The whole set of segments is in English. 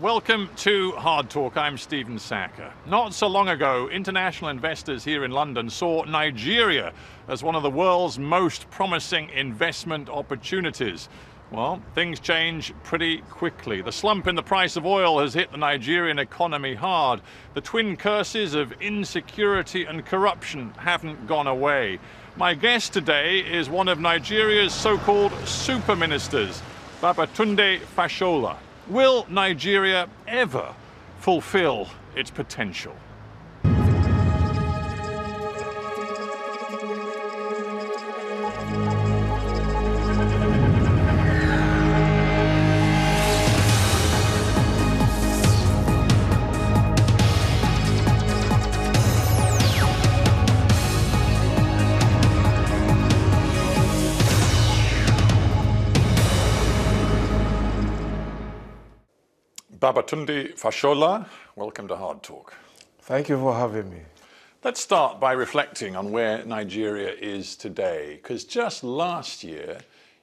Welcome to Hard Talk. I'm Stephen Sackur. Not so long ago, international investors here in London saw Nigeria as one of the world's most promising investment opportunities. Well, things change pretty quickly. The slump in the price of oil has hit the Nigerian economy hard. The twin curses of insecurity and corruption haven't gone away. My guest today is one of Nigeria's so called super ministers, Babatunde Fashola. Will Nigeria ever fulfill its potential? Babatunde Fashola, welcome to Hard Talk. Thank you for having me. Let's start by reflecting on where Nigeria is today, because just last year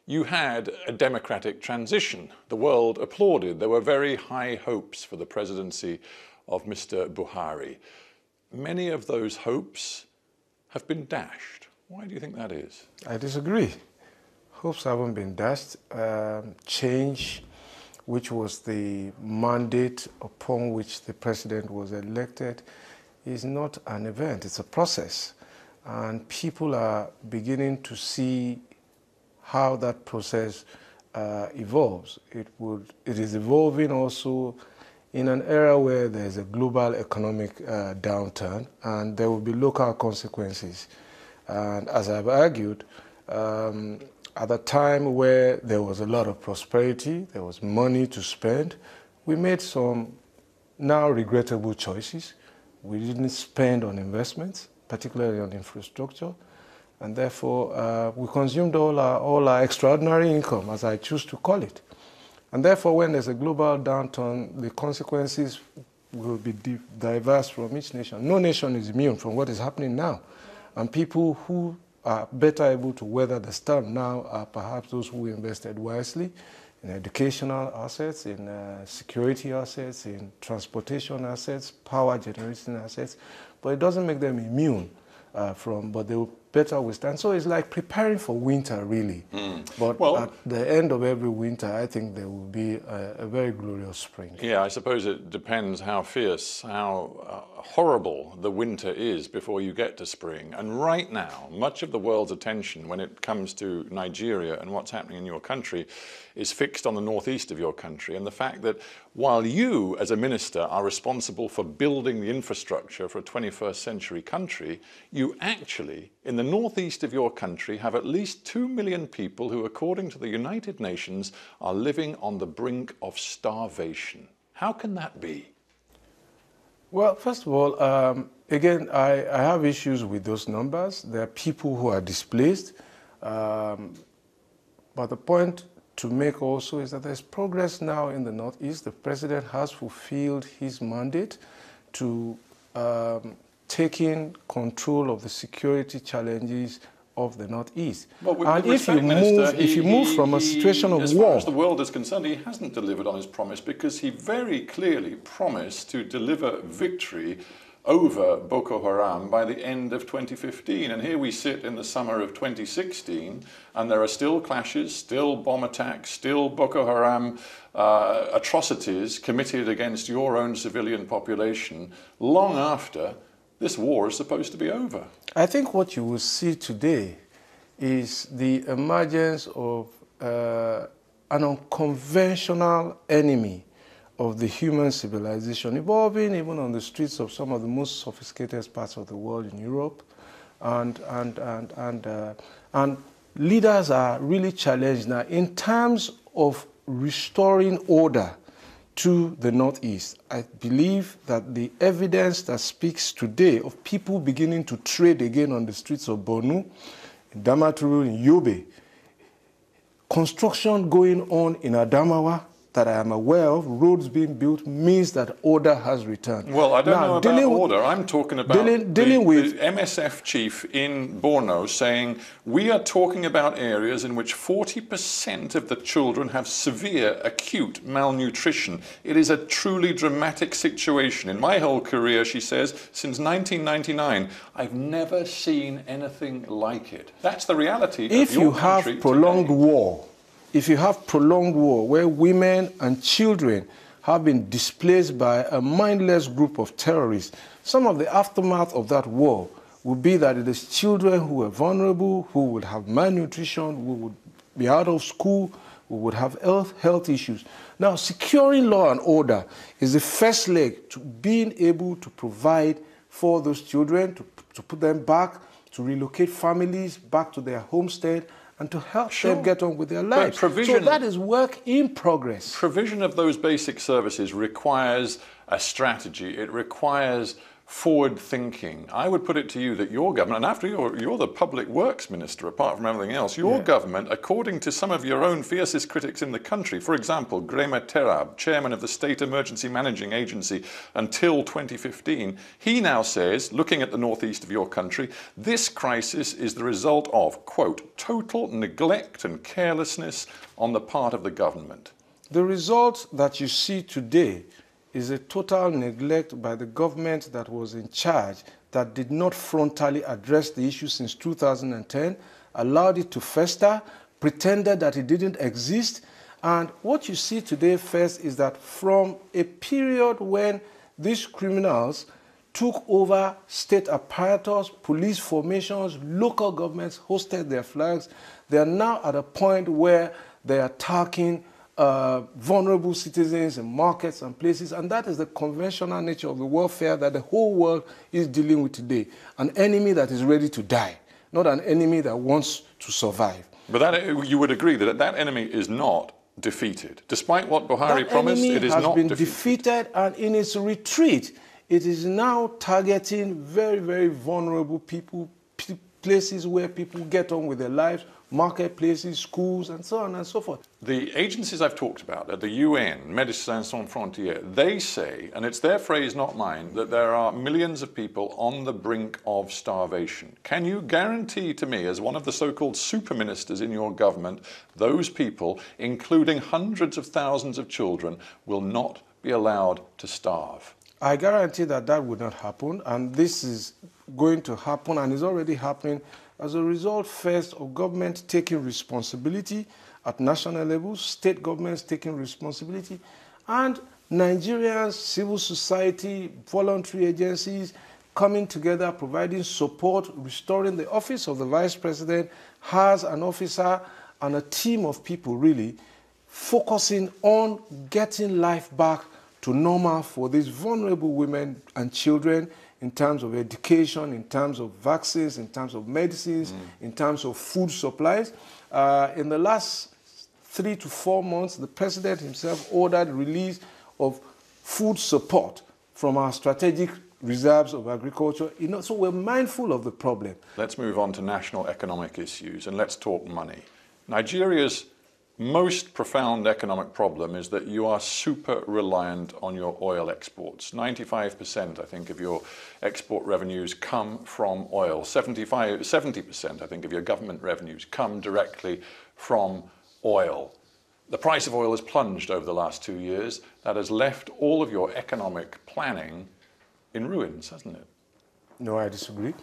you had a democratic transition. The world applauded. There were very high hopes for the presidency of Mr. Buhari. Many of those hopes have been dashed. Why do you think that is? I disagree. Hopes haven't been dashed. Um, change which was the mandate upon which the president was elected, is not an event, it's a process. And people are beginning to see how that process uh, evolves. It, would, it is evolving also in an era where there's a global economic uh, downturn and there will be local consequences. And as I've argued, um, at a time where there was a lot of prosperity, there was money to spend, we made some now regrettable choices. We didn't spend on investments, particularly on infrastructure, and therefore uh, we consumed all our, all our extraordinary income, as I choose to call it. And therefore, when there's a global downturn, the consequences will be diverse from each nation. No nation is immune from what is happening now. And people who are better able to weather the storm now are perhaps those who invested wisely in educational assets, in uh, security assets, in transportation assets, power generating assets, but it doesn't make them immune uh, from, but they will better withstand. So it's like preparing for winter, really. Mm. But well, at the end of every winter, I think there will be a, a very glorious spring. Yeah, I suppose it depends how fierce, how uh, horrible the winter is before you get to spring. And right now, much of the world's attention when it comes to Nigeria and what's happening in your country is fixed on the northeast of your country and the fact that while you, as a minister, are responsible for building the infrastructure for a 21st century country, you actually, in the northeast of your country, have at least 2 million people who, according to the United Nations, are living on the brink of starvation. How can that be? Well, first of all, um, again, I, I, have issues with those numbers. There are people who are displaced. Um, but the point to make also is that there's progress now in the Northeast. The president has fulfilled his mandate to um, taking control of the security challenges of the Northeast. Well, and if you Minister, move, he, if you move he, from a situation of as war, as far as the world is concerned, he hasn't delivered on his promise because he very clearly promised to deliver victory over Boko Haram by the end of 2015. And here we sit in the summer of 2016, and there are still clashes, still bomb attacks, still Boko Haram uh, atrocities committed against your own civilian population long after this war is supposed to be over. I think what you will see today is the emergence of uh, an unconventional enemy of the human civilization, evolving even on the streets of some of the most sophisticated parts of the world in Europe. And, and, and, and, uh, and leaders are really challenged now in terms of restoring order to the Northeast. I believe that the evidence that speaks today of people beginning to trade again on the streets of Borno, in Damaturu, in Yobe, construction going on in Adamawa, that I am aware of, roads being built means that order has returned. Well, I don't now, know about order. I'm talking about dealing, dealing the, with the MSF chief in Borno saying we are talking about areas in which 40% of the children have severe acute malnutrition. It is a truly dramatic situation. In my whole career, she says, since 1999, I've never seen anything like it. That's the reality. If you have prolonged today. war if you have prolonged war where women and children have been displaced by a mindless group of terrorists, some of the aftermath of that war will be that it is children who are vulnerable, who would have malnutrition, who would be out of school, who would have health, health issues. Now, securing law and order is the first leg to being able to provide for those children, to, to put them back, to relocate families back to their homestead, and to help sure. them get on with their lives. Provision, so that is work in progress. Provision of those basic services requires a strategy. It requires forward thinking. I would put it to you that your government, and after you're, you're the public works minister, apart from everything else, your yeah. government, according to some of your own fiercest critics in the country, for example, Grema Terab, chairman of the State Emergency Managing Agency until 2015, he now says, looking at the northeast of your country, this crisis is the result of, quote, total neglect and carelessness on the part of the government. The result that you see today is a total neglect by the government that was in charge that did not frontally address the issue since 2010, allowed it to fester, pretended that it didn't exist. And what you see today first is that from a period when these criminals took over state apparatus, police formations, local governments hosted their flags, they are now at a point where they are attacking uh, vulnerable citizens in markets and places, and that is the conventional nature of the warfare that the whole world is dealing with today. An enemy that is ready to die, not an enemy that wants to survive. But that, you would agree that that enemy is not defeated. Despite what Buhari that promised, it is not been defeated. defeated. And in its retreat, it is now targeting very, very vulnerable people, places where people get on with their lives, marketplaces, schools, and so on and so forth. The agencies I've talked about at the UN, Médecins Sans Frontières, they say, and it's their phrase, not mine, that there are millions of people on the brink of starvation. Can you guarantee to me, as one of the so called super ministers in your government, those people, including hundreds of thousands of children, will not be allowed to starve? I guarantee that that would not happen, and this is going to happen and is already happening. As a result, first, of government taking responsibility at national level, state governments taking responsibility, and Nigerians, civil society, voluntary agencies coming together, providing support, restoring the office of the vice president, has an officer and a team of people really focusing on getting life back to normal for these vulnerable women and children in terms of education, in terms of vaccines, in terms of medicines, mm. in terms of food supplies. Uh, in the last three to four months, the president himself ordered release of food support from our strategic reserves of agriculture. You know, so we're mindful of the problem. Let's move on to national economic issues and let's talk money. Nigeria's most profound economic problem is that you are super reliant on your oil exports. 95%, I think, of your export revenues come from oil. 75, 70%, I think, of your government revenues come directly from oil. The price of oil has plunged over the last two years. That has left all of your economic planning in ruins, hasn't it? No, I disagree.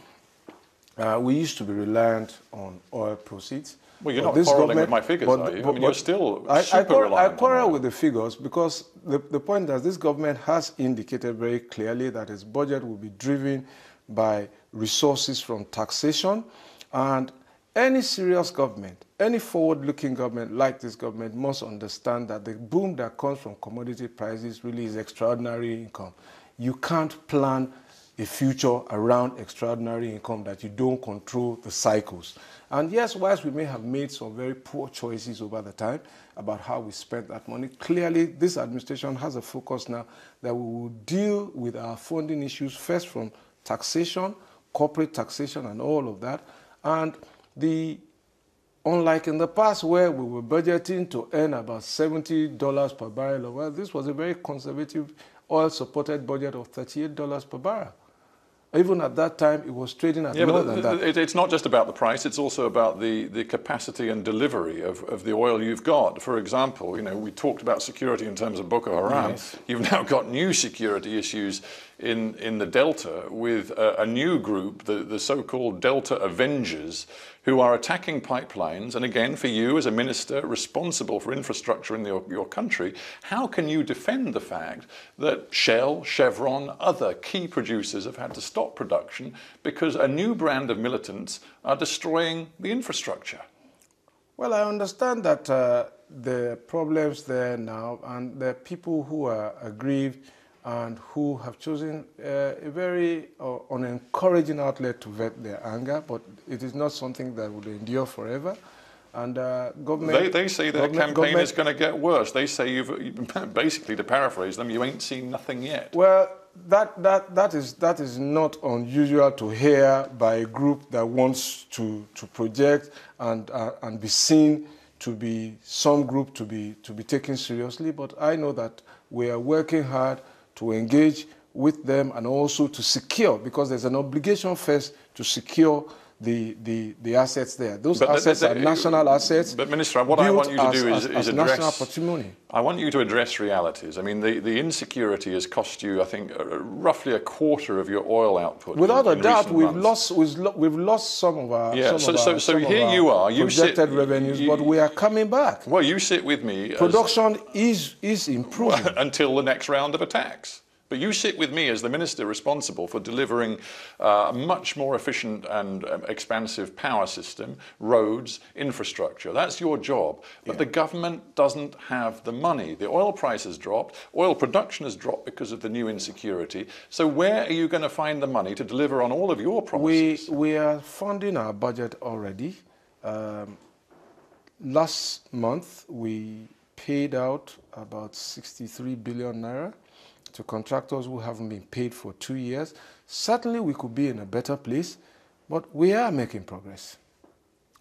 Uh, we used to be reliant on oil proceeds. Well, you're not this quarreling with my figures, but, are you? But, I mean, you're still I, super I, quarrel, I quarrel with the figures because the, the point that this government has indicated very clearly that its budget will be driven by resources from taxation. And any serious government, any forward-looking government like this government must understand that the boom that comes from commodity prices really is extraordinary income. You can't plan a future around extraordinary income that you don't control the cycles. And yes, whilst we may have made some very poor choices over the time about how we spent that money, clearly this administration has a focus now that we will deal with our funding issues first from taxation, corporate taxation and all of that. And the Unlike in the past where we were budgeting to earn about $70 per barrel of oil, this was a very conservative oil-supported budget of $38 per barrel. Even at that time, it was trading at yeah, more than that. It, it's not just about the price, it's also about the, the capacity and delivery of, of the oil you've got. For example, you know, we talked about security in terms of Boko Haram. Yes. You've now got new security issues in, in the Delta with a, a new group, the, the so-called Delta Avengers, who are attacking pipelines. And again, for you as a minister responsible for infrastructure in the, your country, how can you defend the fact that Shell, Chevron, other key producers have had to stop production because a new brand of militants are destroying the infrastructure? Well, I understand that uh, the problems there now and the people who are aggrieved and who have chosen uh, a very uh, unencouraging outlet to vet their anger, but it is not something that would endure forever. And uh, government. They, they say that campaign is going to get worse. They say you've basically, to paraphrase them, you ain't seen nothing yet. Well, that that that is that is not unusual to hear by a group that wants to to project and uh, and be seen to be some group to be to be taken seriously. But I know that we are working hard to engage with them and also to secure, because there's an obligation first to secure the, the, the assets there. Those but assets the, the, are national assets. But Minister, what I want you to as, do is, as, is as address. National patrimony. I want you to address realities. I mean, the, the insecurity has cost you, I think, uh, roughly a quarter of your oil output. Without in, a doubt, we've lost, we've, we've lost some of our. Yeah. so, so, our, so here you are. You projected sit, revenues, you, but we are coming back. Well, you sit with me. Production is is improving until the next round of attacks. But you sit with me as the minister responsible for delivering uh, a much more efficient and um, expansive power system, roads, infrastructure. That's your job. But yeah. the government doesn't have the money. The oil price has dropped, oil production has dropped because of the new insecurity. So where are you going to find the money to deliver on all of your promises? We, we are funding our budget already. Um, last month, we paid out about 63 billion naira to contractors who haven't been paid for two years. Certainly we could be in a better place, but we are making progress.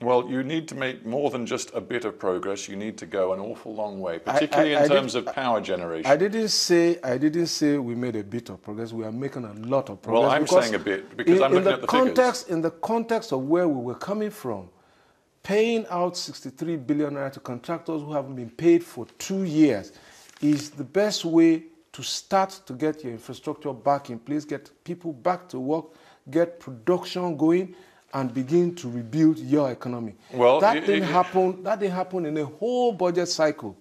Well, you need to make more than just a bit of progress. You need to go an awful long way, particularly I, I, in I terms of power generation. I didn't say I didn't say we made a bit of progress. We are making a lot of progress. Well, I'm saying a bit because in, I'm looking the at the context figures. in the context of where we were coming from, paying out 63 billion naira to contractors who haven't been paid for two years is the best way to start to get your infrastructure back in place, get people back to work, get production going, and begin to rebuild your economy. Well, that it, didn't it, happen. That didn't happen in a whole budget cycle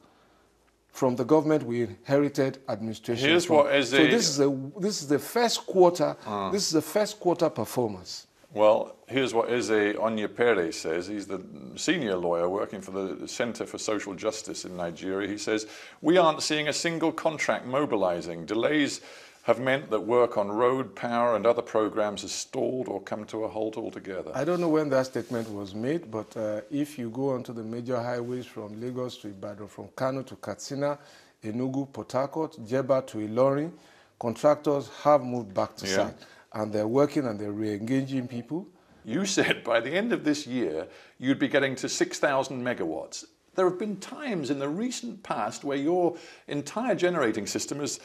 from the government we inherited administration. Here's from. what is so this is a this is the first quarter. Uh. This is the first quarter performance. Well, here's what Eze Onyekpere says. He's the senior lawyer working for the Center for Social Justice in Nigeria. He says, We aren't seeing a single contract mobilizing. Delays have meant that work on road, power, and other programs has stalled or come to a halt altogether. I don't know when that statement was made, but uh, if you go onto the major highways from Lagos to Ibadan, from Kano to Katsina, Enugu, Port Harcourt, Jebba to Ilorin, contractors have moved back to yeah. site and they're working and they're re-engaging people. You said by the end of this year, you'd be getting to 6,000 megawatts. There have been times in the recent past where your entire generating system has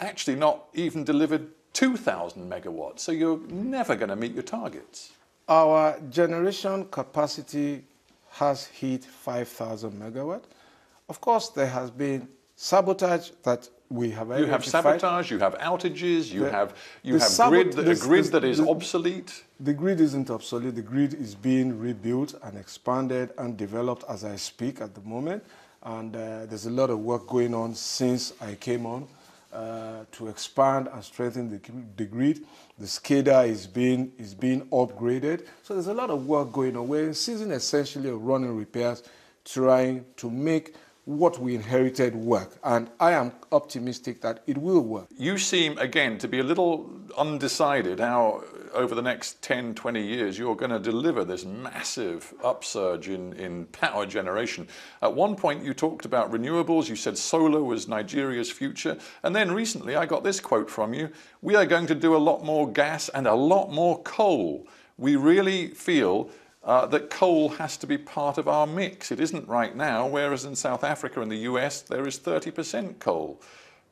actually not even delivered 2,000 megawatts, so you're never going to meet your targets. Our generation capacity has hit 5,000 megawatt. Of course, there has been sabotage that we have You have sabotage, you have outages, you the, have you have grid, a grid that is the, obsolete. The grid isn't obsolete. The grid is being rebuilt and expanded and developed as I speak at the moment. And uh, there's a lot of work going on since I came on uh, to expand and strengthen the, the grid. The SCADA is being, is being upgraded. So there's a lot of work going on. We're in season essentially of running repairs, trying to make what we inherited work. And I am optimistic that it will work. You seem, again, to be a little undecided how over the next 10, 20 years you're going to deliver this massive upsurge in, in power generation. At one point you talked about renewables, you said solar was Nigeria's future. And then recently I got this quote from you, we are going to do a lot more gas and a lot more coal. We really feel uh, that coal has to be part of our mix. It isn't right now, whereas in South Africa and the US there is 30% coal.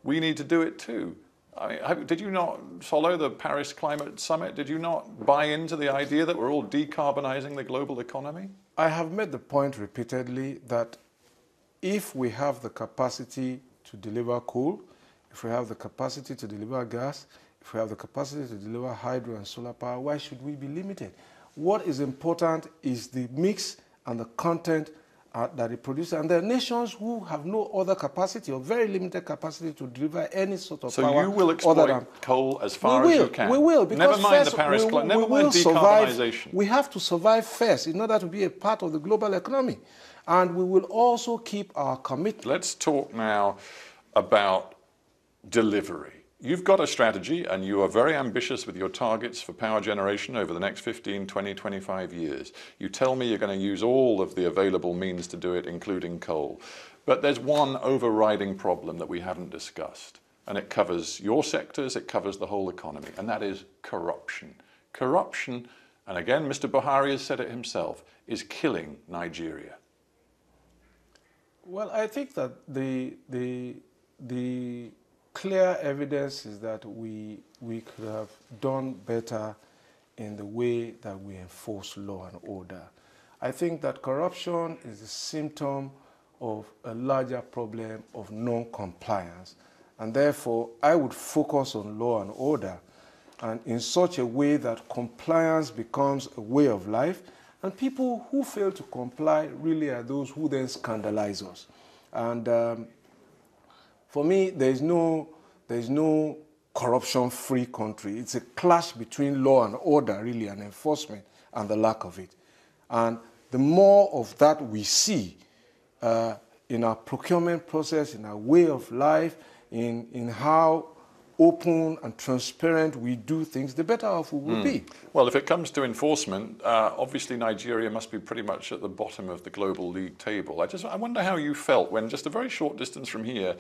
We need to do it too. I mean, did you not follow the Paris Climate Summit? Did you not buy into the idea that we're all decarbonizing the global economy? I have made the point repeatedly that if we have the capacity to deliver coal, if we have the capacity to deliver gas, if we have the capacity to deliver hydro and solar power, why should we be limited? What is important is the mix and the content uh, that it produces. And there are nations who have no other capacity or very limited capacity to deliver any sort of so power. So you will exploit than, coal as far will, as you can? We will. Because never mind first, the Paris we, Never we mind survive, We have to survive first in order to be a part of the global economy. And we will also keep our commitment. Let's talk now about delivery. You've got a strategy and you are very ambitious with your targets for power generation over the next 15, 20, 25 years. You tell me you're going to use all of the available means to do it, including coal. But there's one overriding problem that we haven't discussed, and it covers your sectors, it covers the whole economy, and that is corruption. Corruption, and again, Mr. Buhari has said it himself, is killing Nigeria. Well, I think that the, the, the clear evidence is that we, we could have done better in the way that we enforce law and order. I think that corruption is a symptom of a larger problem of non-compliance. And therefore, I would focus on law and order and in such a way that compliance becomes a way of life and people who fail to comply really are those who then scandalize us. And um, for me, there is no, there is no corruption-free country. It's a clash between law and order, really, and enforcement, and the lack of it. And the more of that we see uh, in our procurement process, in our way of life, in, in how open and transparent we do things, the better off we will mm. be. Well, if it comes to enforcement, uh, obviously Nigeria must be pretty much at the bottom of the global league table. I just I wonder how you felt when just a very short distance from here,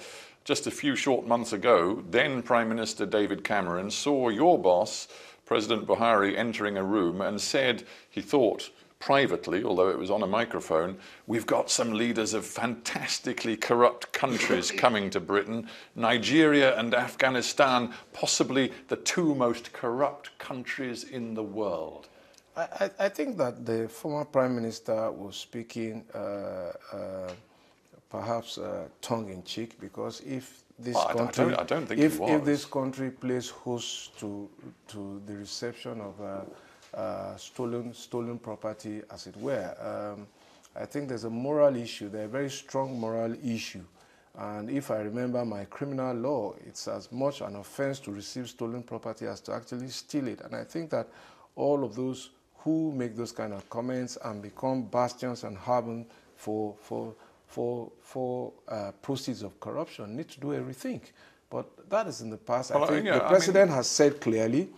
just a few short months ago, then Prime Minister David Cameron saw your boss, President Buhari, entering a room and said he thought privately, although it was on a microphone, we've got some leaders of fantastically corrupt countries coming to Britain. Nigeria and Afghanistan, possibly the two most corrupt countries in the world. I, I think that the former Prime Minister was speaking uh, uh, perhaps uh, tongue in cheek because if this well, country, I don't, I don't think if, if this country plays host to, to the reception of uh, stolen, stolen property, as it were. Um, I think there's a moral issue, there's a very strong moral issue. And if I remember my criminal law, it's as much an offense to receive stolen property as to actually steal it. And I think that all of those who make those kind of comments and become bastions and haven for, for, for, for uh, proceeds of corruption need to do a rethink. But that is in the past. Well, I think the president I mean, has said clearly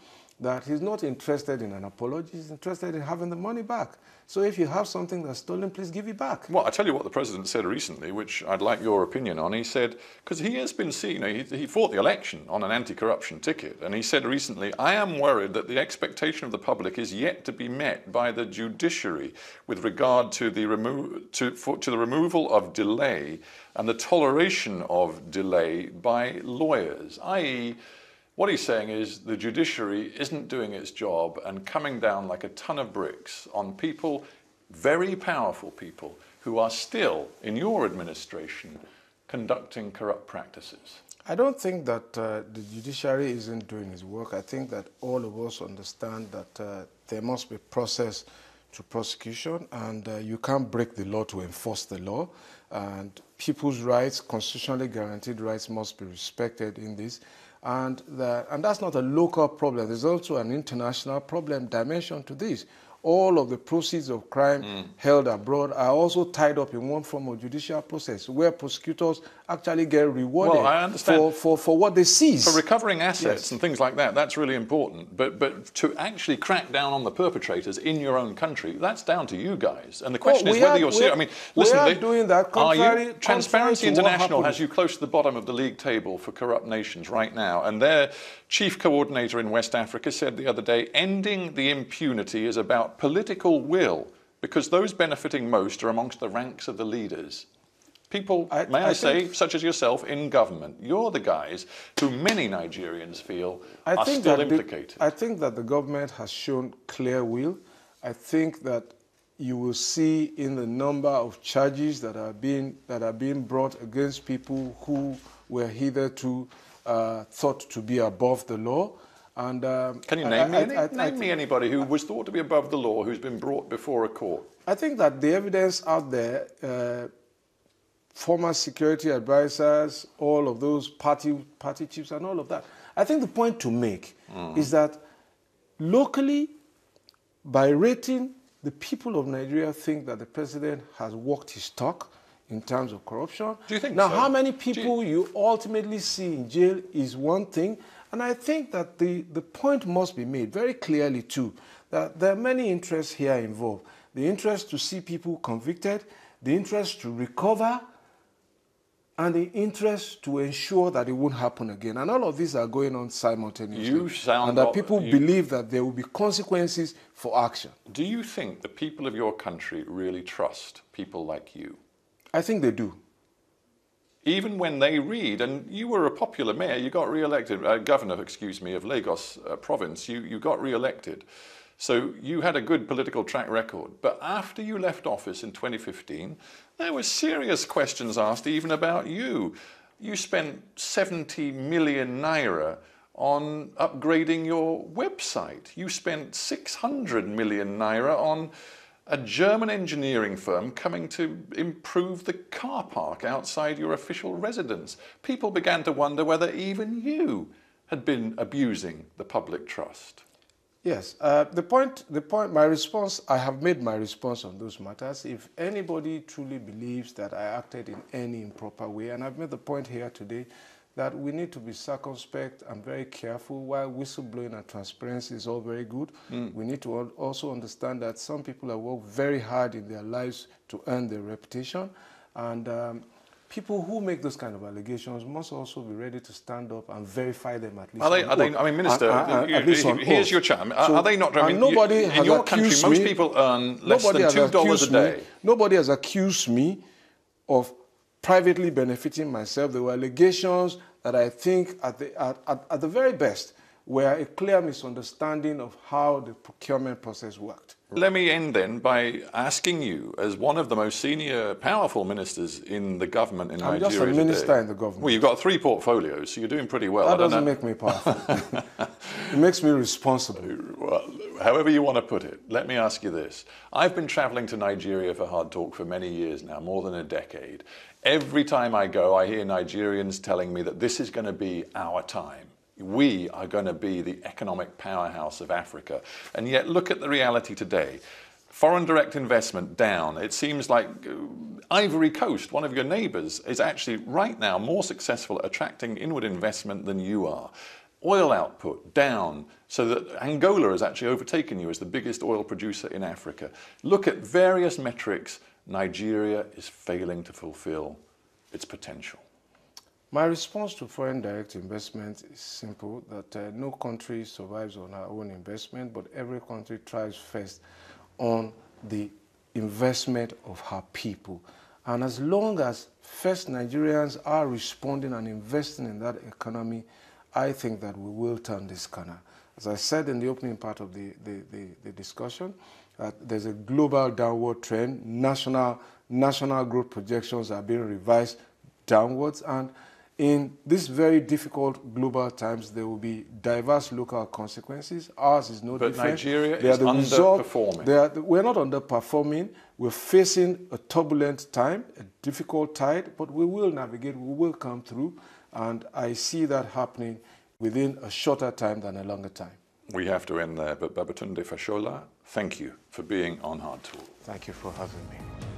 that he's not interested in an apology, he's interested in having the money back. So if you have something that's stolen, please give it back. Well, I tell you what the president said recently, which I'd like your opinion on. He said, because he has been seen, he, he fought the election on an anti-corruption ticket, and he said recently, I am worried that the expectation of the public is yet to be met by the judiciary with regard to the, remo to, for, to the removal of delay and the toleration of delay by lawyers, i.e., what he's saying is the judiciary isn't doing its job and coming down like a ton of bricks on people, very powerful people, who are still, in your administration, conducting corrupt practices. I don't think that uh, the judiciary isn't doing its work. I think that all of us understand that uh, there must be process to prosecution and uh, you can't break the law to enforce the law. And people's rights, constitutionally guaranteed rights must be respected in this. And, the, and that's not a local problem. There's also an international problem dimension to this all of the proceeds of crime mm. held abroad are also tied up in one form of judicial process where prosecutors actually get rewarded well, for, for, for what they seize. For recovering assets yes. and things like that, that's really important. But, but to actually crack down on the perpetrators in your own country, that's down to you guys. And the question is whether are, you're serious. I mean, listen, we are they, doing that. Contrary, you, Transparency International has you close to the bottom of the league table for corrupt nations right now. And their chief coordinator in West Africa said the other day, ending the impunity is about political will because those benefiting most are amongst the ranks of the leaders. People, I- may I, I say, think- such as yourself in government, you're the guys who many Nigerians feel I are think still that the- implicated. I think that the government has shown clear will. I think that you will see in the number of charges that are being that are being brought against people who were hitherto uh, thought to be above the law. And um, Can you name, me, I- any, I- I name me anybody who was thought to be above the law who's been brought before a court? I think that the evidence out there, uh, former security advisors, all of those party party chiefs, and all of that. I think the point to make is that locally, by rating, the people of Nigeria think that the president has walked his talk in terms of corruption. Do you think now? so? How many Do you- people you ultimately see in jail is one thing, and I think that the, the point must be made very clearly too that there are many interests here involved. The interest to see people convicted, the interest to recover, and the interest to ensure that it won't happen again. And all of these are going on simultaneously. You sound and that people you- believe that there will be consequences for action. Do you think the people of your country really trust people like you? I think they do. Even when they read, and you were a popular mayor, you got re-elected, uh, governor, excuse me, of Lagos uh, province, you, you got re-elected. So you had a good political track record. But after you left office in 2015, there were serious questions asked even about you. You spent 70 million naira on upgrading your website. You spent 600 million naira on a German engineering firm coming to improve the car park outside your official residence. People began to wonder whether even you had been abusing the public trust. Yes, uh, the point, the point, my response, I have made my response on those matters. If anybody truly believes that I acted in any improper way, and I've made the point here today that we need to be circumspect and very careful. While whistleblowing and transparency is all very good, hmm. we need to also understand that some people have worked very hard in their lives to earn their reputation, and um, people who make those kind of allegations must also be ready to stand up and verify them at least. Are they, are they. I mean, Minister, And- and- you- at least on here's oath. your chance. Are, So- are they not? I mean, you- nobody in has your country, accused most people earn less than $2 a day. Me, nobody has accused me of privately benefiting myself. There were allegations that I think, at the, at, at, at the very best, were a clear misunderstanding of how the procurement process worked. Let me end then by asking you, as one of the most senior, powerful ministers in the government in I'm Nigeria just a today- minister in the government. Well, you've got three portfolios, so you're doing pretty well. That doesn't know- make me powerful. it makes me responsible. Well, however you want to put it, let me ask you this. I've been traveling to Nigeria for Hard Talk for many years now, more than a decade. Every time I go, I hear Nigerians telling me that this is going to be our time. We are going to be the economic powerhouse of Africa. And yet, look at the reality today. Foreign direct investment down. It seems like uh, Ivory Coast, one of your neighbors, is actually right now more successful at attracting inward investment than you are. Oil output down, so that Angola has actually overtaken you as the biggest oil producer in Africa. Look at various metrics. Nigeria is failing to fulfill its potential. My response to foreign direct investment is simple that uh, no country survives on our own investment, but every country tries first on the investment of her people. And as long as first Nigerians are responding and investing in that economy, I think that we will turn this corner. As I said in the opening part of the, the, the, the discussion, that there's a global downward trend. National, national growth projections are being revised downwards. And in these very difficult global times, there will be diverse local consequences. Ours is no But different. Nigeria They are is the result- underperforming. they are, we're not underperforming. We're facing a turbulent time, a difficult tide, but we will navigate. We will come through. And I see that happening within a shorter time than a longer time. We have to end there, but Babatunde Fashola, thank you for being on Hard Talk. Thank you for having me.